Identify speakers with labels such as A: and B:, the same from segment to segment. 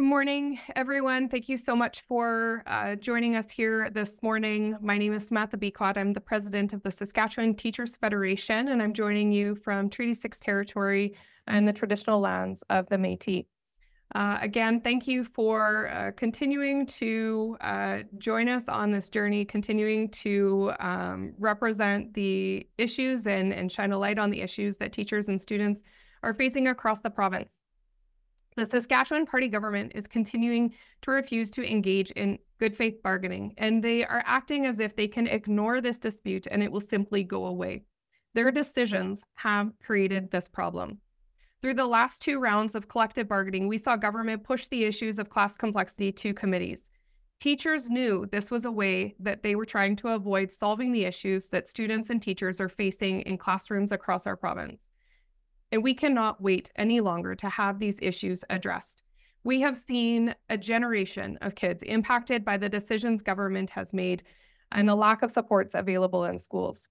A: Good morning, everyone. Thank you so much for uh, joining us here this morning. My name is Samantha Becotte. I'm the president of the Saskatchewan Teachers Federation, and I'm joining you from Treaty 6 territory and the traditional lands of the Métis. Uh, again, thank you for uh, continuing to uh, join us on this journey, continuing to um, represent the issues and, and shine a light on the issues that teachers and students are facing across the province. The Saskatchewan party government is continuing to refuse to engage in good faith bargaining, and they are acting as if they can ignore this dispute and it will simply go away. Their decisions have created this problem. Through the last two rounds of collective bargaining, we saw government push the issues of class complexity to committees. Teachers knew this was a way that they were trying to avoid solving the issues that students and teachers are facing in classrooms across our province and we cannot wait any longer to have these issues addressed. We have seen a generation of kids impacted by the decisions government has made and the lack of supports available in schools.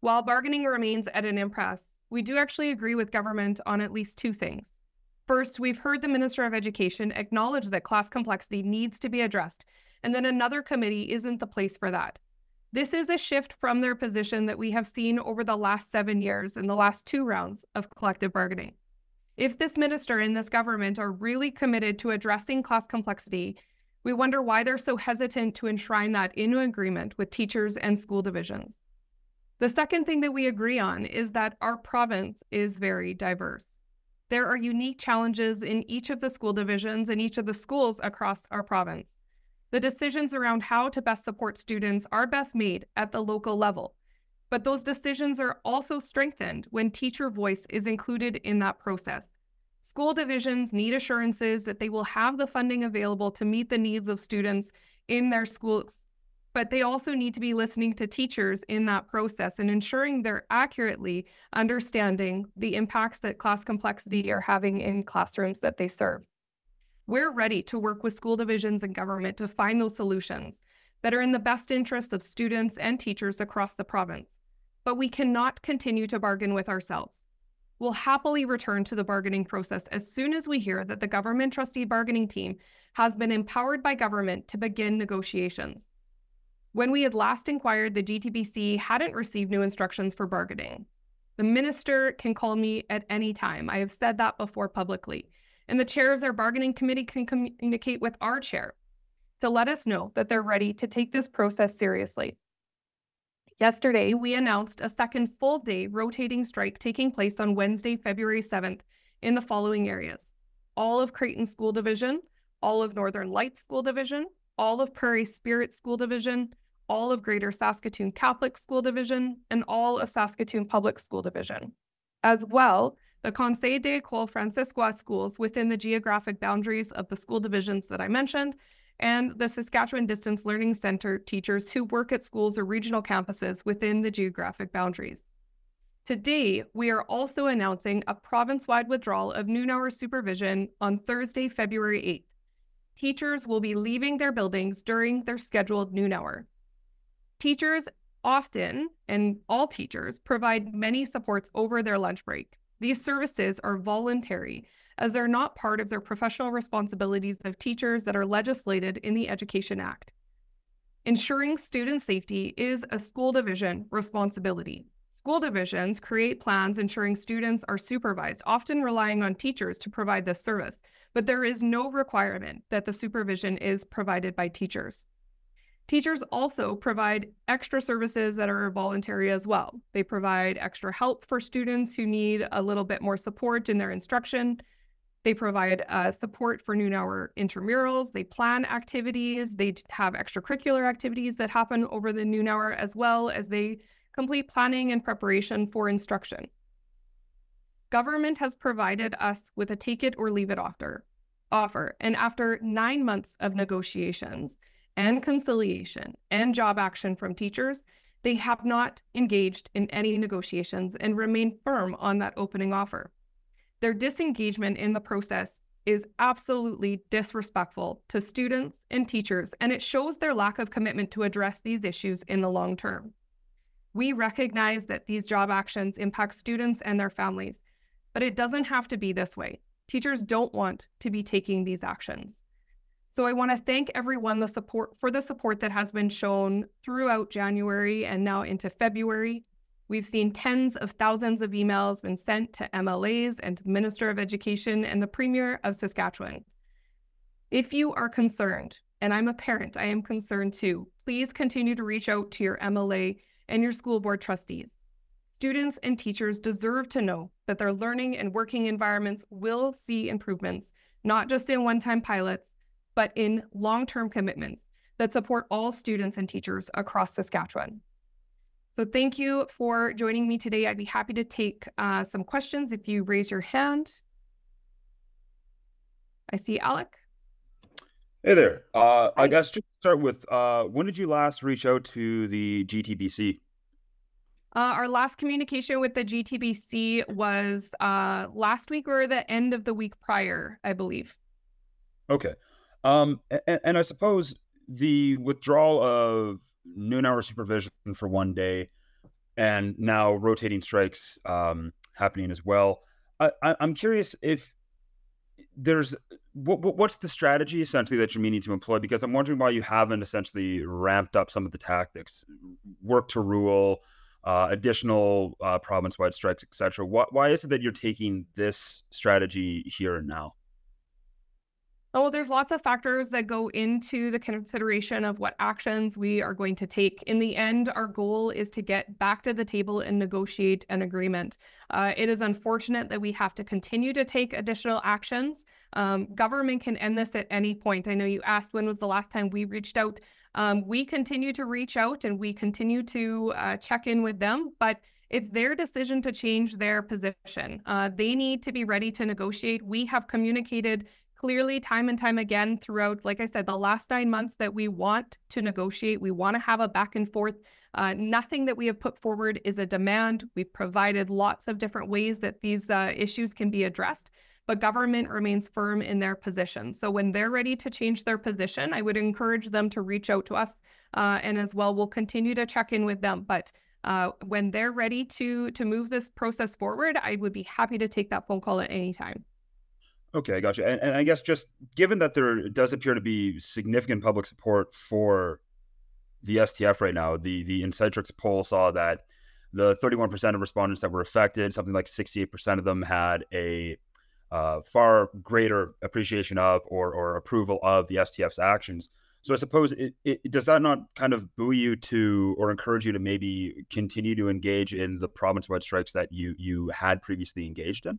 A: While bargaining remains at an impasse, we do actually agree with government on at least two things. First, we've heard the Minister of Education acknowledge that class complexity needs to be addressed, and that another committee isn't the place for that. This is a shift from their position that we have seen over the last seven years in the last two rounds of collective bargaining. If this minister and this government are really committed to addressing class complexity, we wonder why they're so hesitant to enshrine that into agreement with teachers and school divisions. The second thing that we agree on is that our province is very diverse. There are unique challenges in each of the school divisions and each of the schools across our province. The decisions around how to best support students are best made at the local level. But those decisions are also strengthened when teacher voice is included in that process. School divisions need assurances that they will have the funding available to meet the needs of students in their schools. But they also need to be listening to teachers in that process and ensuring they're accurately understanding the impacts that class complexity mm-hmm. are having in classrooms that they serve. We're ready to work with school divisions and government to find those solutions that are in the best interests of students and teachers across the province. But we cannot continue to bargain with ourselves. We'll happily return to the bargaining process as soon as we hear that the government trustee bargaining team has been empowered by government to begin negotiations. When we had last inquired, the GTBC hadn't received new instructions for bargaining. The minister can call me at any time. I have said that before publicly and the chair of our bargaining committee can communicate with our chair to let us know that they're ready to take this process seriously. Yesterday, we announced a second full day rotating strike taking place on Wednesday, February 7th in the following areas all of Creighton School Division, all of Northern Lights School Division, all of Prairie Spirit School Division, all of Greater Saskatoon Catholic School Division, and all of Saskatoon Public School Division. As well, the Conseil d'École fransaskoises schools within the geographic boundaries of the school divisions that I mentioned, and the Saskatchewan Distance Learning Center teachers who work at schools or regional campuses within the geographic boundaries. Today, we are also announcing a province wide withdrawal of noon hour supervision on Thursday, February 8th. Teachers will be leaving their buildings during their scheduled noon hour. Teachers often, and all teachers, provide many supports over their lunch break. These services are voluntary as they're not part of their professional responsibilities of teachers that are legislated in the Education Act. Ensuring student safety is a school division responsibility. School divisions create plans ensuring students are supervised, often relying on teachers to provide this service, but there is no requirement that the supervision is provided by teachers. Teachers also provide extra services that are voluntary as well. They provide extra help for students who need a little bit more support in their instruction. They provide uh, support for noon hour intramurals. They plan activities. They have extracurricular activities that happen over the noon hour, as well as they complete planning and preparation for instruction. Government has provided us with a take it or leave it offer. Offer, and after nine months of negotiations, and conciliation and job action from teachers, they have not engaged in any negotiations and remain firm on that opening offer. Their disengagement in the process is absolutely disrespectful to students and teachers, and it shows their lack of commitment to address these issues in the long term. We recognize that these job actions impact students and their families, but it doesn't have to be this way. Teachers don't want to be taking these actions. So I want to thank everyone the support for the support that has been shown throughout January and now into February. We've seen tens of thousands of emails been sent to MLAs and Minister of Education and the Premier of Saskatchewan. If you are concerned, and I'm a parent, I am concerned too, please continue to reach out to your MLA and your school board trustees. Students and teachers deserve to know that their learning and working environments will see improvements, not just in one time pilots, but in long term commitments that support all students and teachers across Saskatchewan. So thank you for joining me today. I'd be happy to take uh, some questions if you raise your hand. I see Alec.
B: Hey there. Uh, I guess just start with uh, when did you last reach out to the GTBC?
A: Uh, our last communication with the GTBC was uh, last week or the end of the week prior, I believe.
B: Okay. Um, and, and I suppose the withdrawal of noon hour supervision for one day, and now rotating strikes um, happening as well. I, am curious if there's what, what's the strategy essentially that you're meaning to employ because I'm wondering why you haven't essentially ramped up some of the tactics, work to rule, uh, additional uh, province-wide strikes, etc. Why, why is it that you're taking this strategy here and now?
A: Oh, there's lots of factors that go into the consideration of what actions we are going to take. In the end, our goal is to get back to the table and negotiate an agreement. Uh, it is unfortunate that we have to continue to take additional actions. Um, government can end this at any point. I know you asked when was the last time we reached out. Um, we continue to reach out and we continue to uh, check in with them, but it's their decision to change their position. Uh, they need to be ready to negotiate. We have communicated clearly time and time again throughout, like I said, the last nine months that we want to negotiate. We want to have a back and forth. Uh, nothing that we have put forward is a demand. We've provided lots of different ways that these uh, issues can be addressed, but government remains firm in their position. So when they're ready to change their position, I would encourage them to reach out to us. Uh, and as well, we'll continue to check in with them. But uh, when they're ready to to move this process forward, I would be happy to take that phone call at any time.
B: Okay, I gotcha. And, and I guess just given that there does appear to be significant public support for the STF right now, the the Insightrix poll saw that the 31% of respondents that were affected, something like 68% of them had a uh, far greater appreciation of or, or approval of the STF's actions. So I suppose it, it, does that not kind of buoy you to or encourage you to maybe continue to engage in the province-wide strikes that you you had previously engaged in?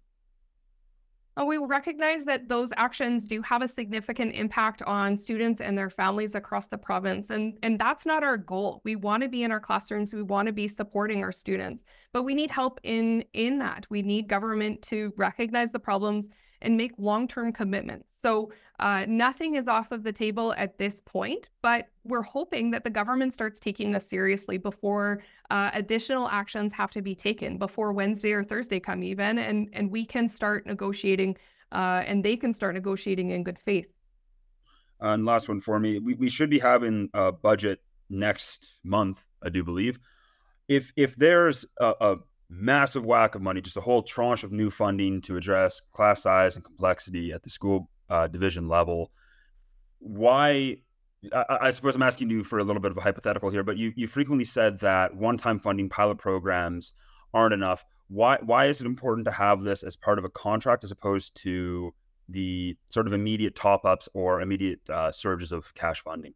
A: Uh, we recognize that those actions do have a significant impact on students and their families across the province. And, and that's not our goal. We want to be in our classrooms. We want to be supporting our students, but we need help in, in that. We need government to recognize the problems and make long-term commitments. So uh, nothing is off of the table at this point, but we're hoping that the government starts taking this seriously before uh, additional actions have to be taken before Wednesday or Thursday come even, and and we can start negotiating, uh, and they can start negotiating in good faith.
B: and last one for me, we, we should be having a budget next month, I do believe. If if there's a, a massive whack of money, just a whole tranche of new funding to address class size and complexity at the school uh, division level. Why? I, I, suppose I'm asking you for a little bit of a hypothetical here, but you you frequently said that one-time funding pilot programs aren't enough. Why why is it important to have this as part of a contract as opposed to the sort of immediate top-ups or immediate uh, surges of cash funding?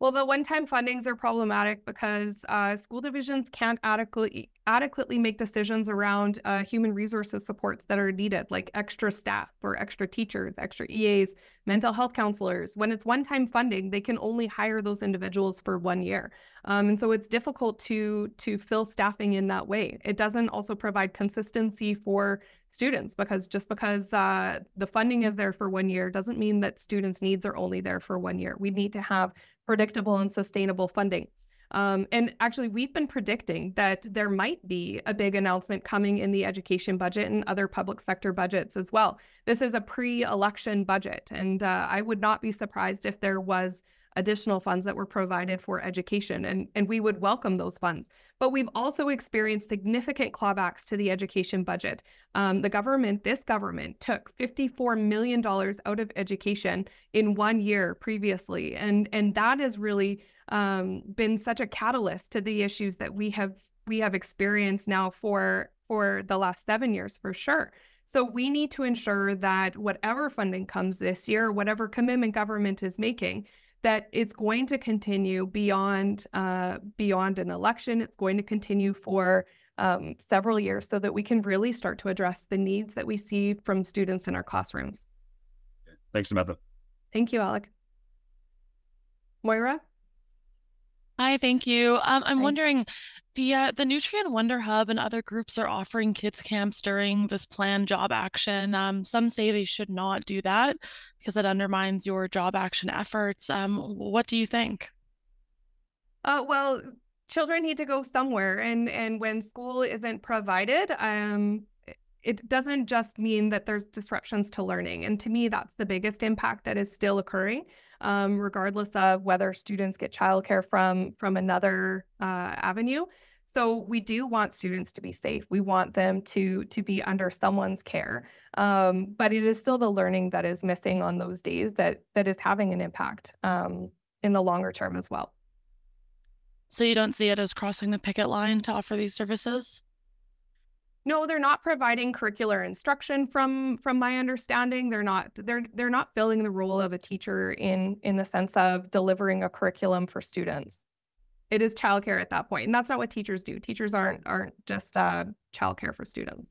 A: Well, the one-time fundings are problematic because uh, school divisions can't adequately adequately make decisions around uh, human resources supports that are needed, like extra staff or extra teachers, extra EAs, mental health counselors. When it's one-time funding, they can only hire those individuals for one year, um, and so it's difficult to to fill staffing in that way. It doesn't also provide consistency for students because just because uh, the funding is there for one year doesn't mean that students' needs are only there for one year. We need to have predictable and sustainable funding. Um, and actually, we've been predicting that there might be a big announcement coming in the education budget and other public sector budgets as well. This is a pre election budget, and uh, I would not be surprised if there was additional funds that were provided for education, and, and we would welcome those funds. But we've also experienced significant clawbacks to the education budget. Um, the government, this government, took $54 million out of education in one year previously. And, and that has really um, been such a catalyst to the issues that we have we have experienced now for for the last seven years for sure. So we need to ensure that whatever funding comes this year, whatever commitment government is making, that it's going to continue beyond uh, beyond an election. It's going to continue for um, several years so that we can really start to address the needs that we see from students in our classrooms.
B: Thanks, Samantha.
A: Thank you, Alec. Moira?
C: Hi, thank you. Um, I'm Hi. wondering, the uh, the Nutrien Wonderhub and other groups are offering kids camps during this planned job action. Um, some say they should not do that because it undermines your job action efforts. Um, what do you think?
A: Uh, well, children need to go somewhere, and and when school isn't provided, um, it doesn't just mean that there's disruptions to learning. And to me, that's the biggest impact that is still occurring um, regardless of whether students get childcare from from another uh, avenue. So we do want students to be safe. We want them to to be under someone's care. Um, but it is still the learning that is missing on those days that that is having an impact um, in the longer term as well.
C: So you don't see it as crossing the picket line to offer these services?
A: No, they're not providing curricular instruction from from my understanding. They're not they're they're not filling the role of a teacher in in the sense of delivering a curriculum for students. It is childcare at that. And that's not what teachers do. Teachers aren't aren't just uh, childcare for students.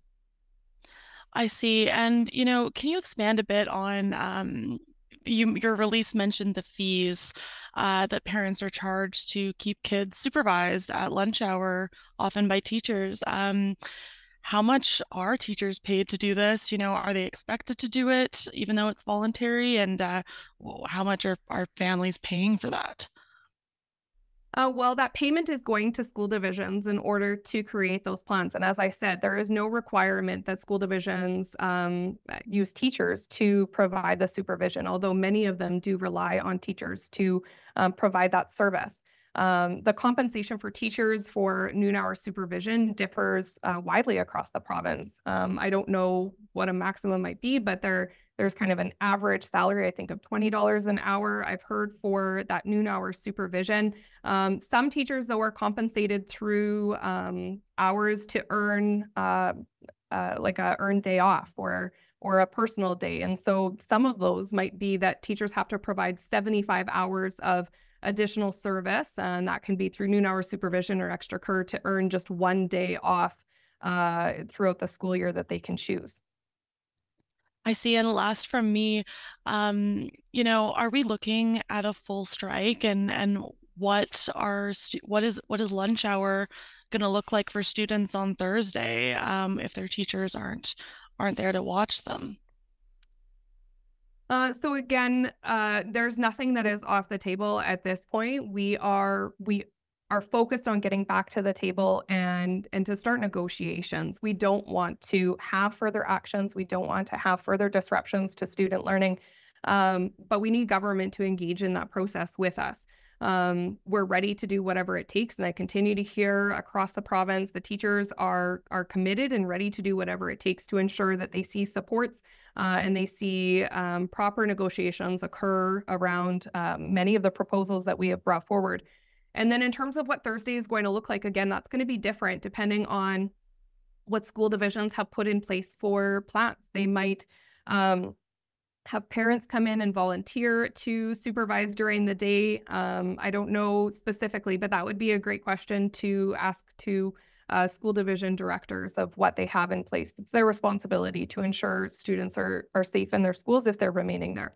C: I see. And you know, can you expand a bit on um, you, your release mentioned the fees uh, that parents are charged to keep kids supervised at lunch hour, often by teachers. Um, how much are teachers paid to do this? You know, are they expected to do it even though it's voluntary? And uh, how much are, are families paying for that?
A: Uh, well, that payment is going to school divisions in order to create those plans. And as I said, there is no requirement that school divisions um, use teachers to provide the supervision, although many of them do rely on teachers to um, provide that service. Um, the compensation for teachers for noon hour supervision differs uh, widely across the province. Um, I don't know what a maximum might be, but there there's kind of an average salary, I think, of $20 an hour. I've heard for that noon hour supervision. Um, some teachers, though, are compensated through um, hours to earn uh, uh, like a earned day off or or a personal day. And so some of those might be that teachers have to provide 75 hours of additional service, and that can be through noon hour supervision or extra cur to earn just one day off uh, throughout the school year that they can choose.
C: I see. And last from me, um, you know, are we looking at a full strike, and and what are what is what is lunch hour going to look like for students on Thursday um, if their teachers aren't aren't there to watch them?
A: Uh, so again, uh, there's nothing that is off the table at this point. We are we are focused on getting back to the table and and to start negotiations. We don't want to have further actions. We don't want to have further disruptions to student learning. Um, but we need government to engage in that process with us. Um, we're ready to do whatever it takes, and I continue to hear across the province the teachers are are committed and ready to do whatever it takes to ensure that they see supports uh, and they see um, proper negotiations occur around um, many of the proposals that we have brought forward. And then in terms of what Thursday is going to look like, again, that's going to be different depending on what school divisions have put in place for plans. They might um, have parents come in and volunteer to supervise during the day. Um, I don't know specifically, but that would be a great question to ask to uh, school division directors of what they have in place. It's their responsibility to ensure students are, are safe in their schools if they're remaining there.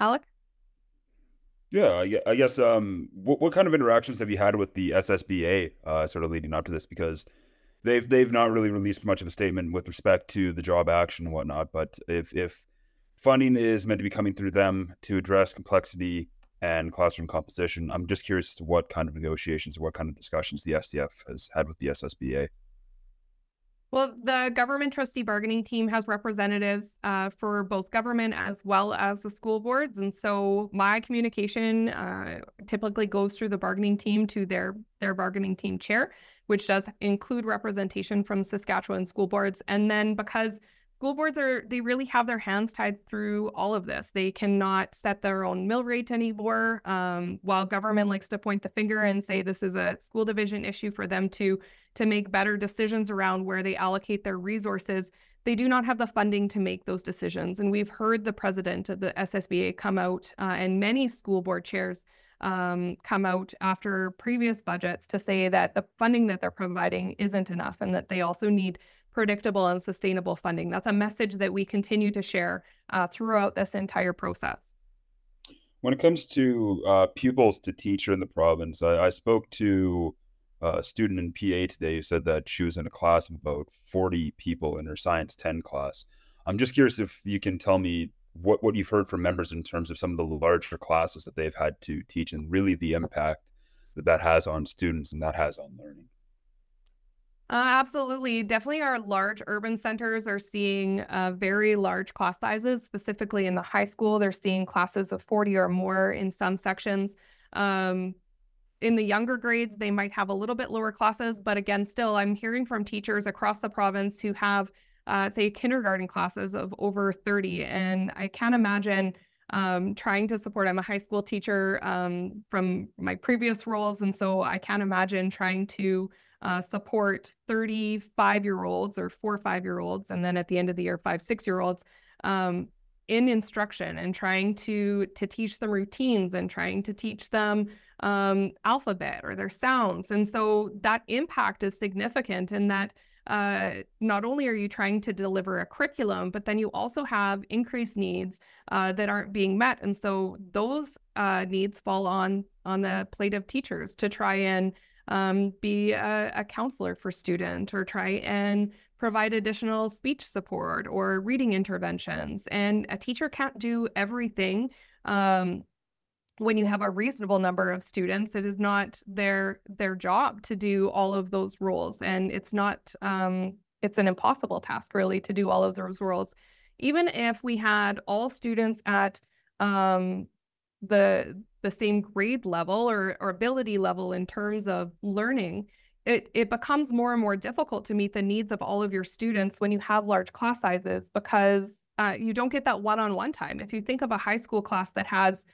A: Alec?
B: Yeah, I guess. Um, what, what kind of interactions have you had with the SSBA, uh, sort of leading up to this? Because they've they've not really released much of a statement with respect to the job action and whatnot. But if if funding is meant to be coming through them to address complexity and classroom composition. I'm just curious as to what kind of negotiations or what kind of discussions the STF has had with the SSBA.
A: Well, the government trustee bargaining team has representatives uh, for both government as well as the school boards. And so my communication uh, typically goes through the bargaining team to their, their bargaining team chair, which does include representation from Saskatchewan school boards. And then because school boards are they really have their hands tied through all of this they cannot set their own mill rate anymore um, while government likes to point the finger and say this is a school division issue for them to to make better decisions around where they allocate their resources they do not have the funding to make those decisions and we've heard the president of the ssba come out uh, and many school board chairs um, come out after previous budgets to say that the funding that they're providing isn't enough and that they also need predictable and sustainable funding. That's a message that we continue to share uh, throughout this entire process.
B: When it comes to uh, pupils to teacher in the province, I, I spoke to a student in PA today who said that she was in a class of about 40 people in her Science 10 class. I'm just curious if you can tell me what, what you've heard from members in terms of some of the larger classes that they've had to teach and really the impact that that has on students and that has on learning.
A: Uh, absolutely. Definitely, our large urban centers are seeing uh, very large class sizes, specifically in the high school. They're seeing classes of 40 or more in some sections. Um, in the younger grades, they might have a little bit lower classes, but again, still, I'm hearing from teachers across the province who have, uh, say, kindergarten classes of over 30. And I can't imagine um, trying to support. I'm a high school teacher um, from my previous roles. And so I can't imagine trying to uh, support 35 year olds or four five year olds, and then at the end of the year, five, six year olds um, in instruction and trying to to teach them routines and trying to teach them um, alphabet or their sounds. And so that impact is significant in that uh, not only are you trying to deliver a curriculum, but then you also have increased needs uh, that aren't being met. And so those uh, needs fall on on the plate of teachers to try and um, be a, a counselor for student or try and provide additional speech support or reading interventions. And a teacher can't do everything. Um, when you have a reasonable number of students, it is not their their job to do all of those roles, and it's not um, it's an impossible task really to do all of those roles. Even if we had all students at um, the the same grade level or, or ability level in terms of learning, it, it becomes more and more difficult to meet the needs of all of your students when you have large class sizes because uh, you don't get that one-on-one time. If you think of a high school class that has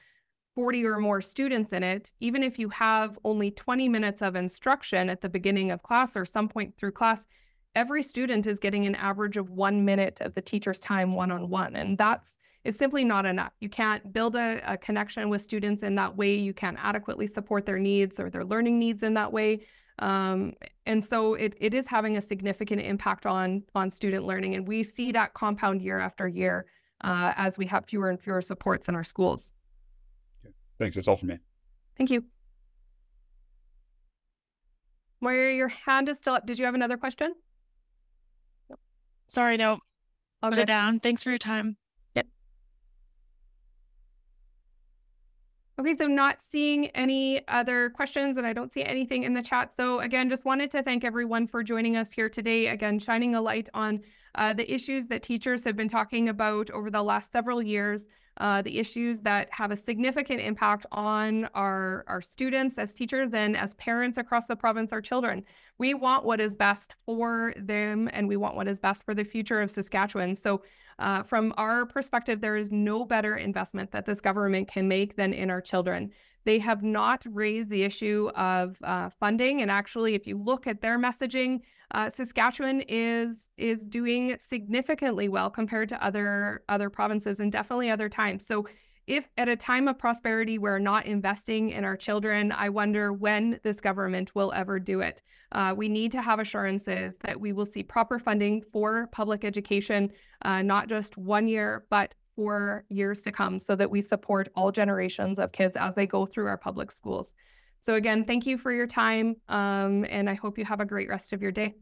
A: 40 or more students in it, even if you have only 20 minutes of instruction at the beginning of class or some point through class, every student is getting an average of one minute of the teacher's time one-on-one. And that's is simply not enough. You can't build a, a, connection with students in that way. You can't adequately support their needs or their learning needs in that way. Um, and so it, it is having a significant impact on, on student learning. And we see that compound year after year uh, as we have fewer and fewer supports in our schools.
B: Okay. Thanks. That's all for me.
A: Thank you. Moira, your hand is still up. Did you have another question?
C: Sorry, no. I'll Put it down. Thanks for your time.
A: Okay, so not seeing any other questions and I don't see anything in the chat. So again, just wanted to thank everyone for joining us here today. Again, shining a light on uh, the issues that teachers have been talking about over the last several years, uh, the issues that have a significant impact on our, our students as teachers and as parents across the province, our children. We want what is best for them and we want what is best for the future of Saskatchewan. So uh, from our perspective, there is no better investment that this government can make than in our children. They have not raised the issue of uh, funding, and actually, if you look at their messaging, uh, Saskatchewan is is doing significantly well compared to other other provinces and definitely other times. So if at a time of prosperity we're not investing in our children, I wonder when this government will ever do it. Uh, we need to have assurances that we will see proper funding for public education, uh, not just one year, but for years to come, so that we support all generations of kids as they go through our public schools. So, again, thank you for your time, um, and I hope you have a great rest of your day.